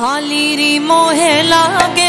आली री मोहे लागे